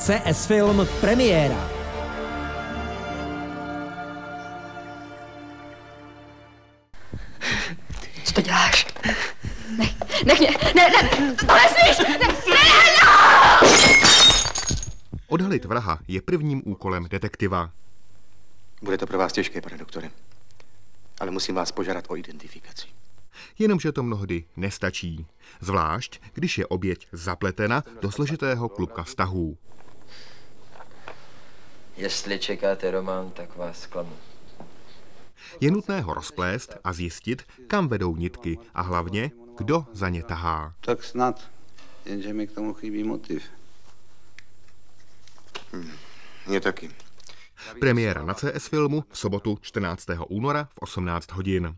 CS Film premiéra. Co to děláš? Ne, nech mě, ne, ne, to nesmíš, ne, ne, ne! Odhalit vraha je prvním úkolem detektiva. Bude to pro vás těžké, pane doktore. Ale musím vás požádat o identifikaci. Jenomže to mnohdy nestačí. Zvlášť, když je oběť zapletena do složitého klubka vztahů. Jestli čekáte román, tak vás zklamu. Je nutné ho rozplést a zjistit, kam vedou nitky a hlavně, kdo za ně tahá. Tak snad, jenže mi k tomu chybí motiv. Mně taky. Premiéra na CS Filmu v sobotu 14. února v 18 hodin.